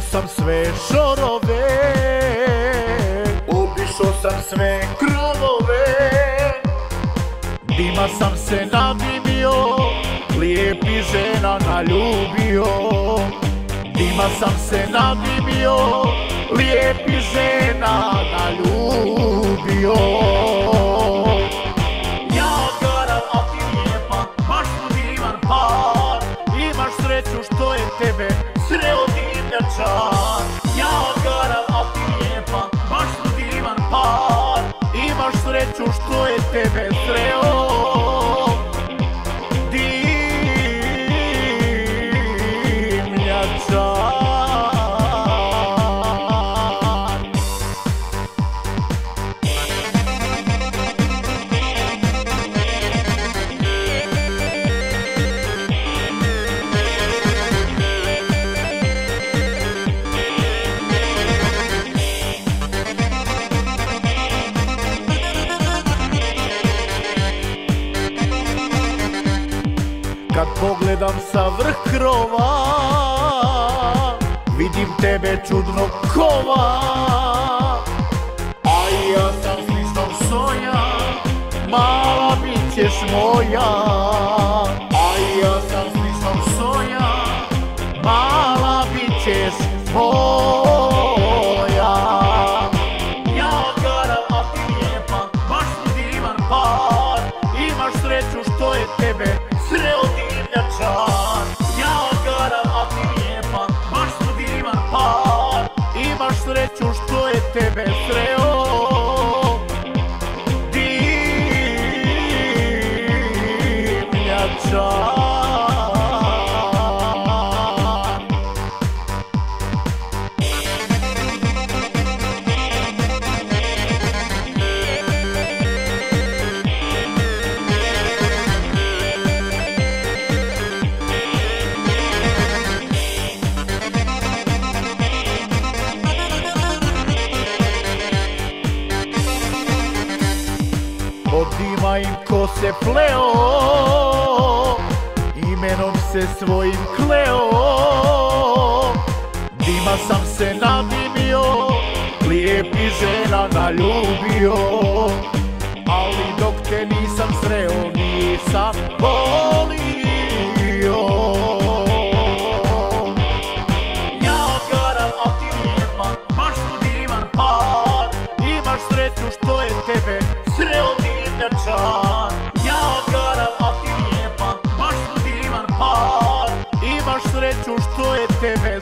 sam sve šorove Obišao sam sve krovove Dima sam se nadimio Lijepi žena naljubio. Dima sam se nadimio Lijepi žena naljubio. Ja ti Baš Imaš sreću što je tebe sreo divljačar Ja garam, a ti lijepa Baš mu divan par. Imaš sreću što je tebe sreo pogledam sa vrh krova Vidim tebe čudno kova. A ja sam sličnom soja Mala bit ćeš moja. A ja sam sličnom soja Mala bit ćeš moja Od dima im ko se pleo Imenom se svojim kleo. Dima sam se nadimio Lijepi žena naljubio Ali dok te nisam sreo Nisam volio. Što je tebe sreo divljačar Ja garam, a Baš što je tebe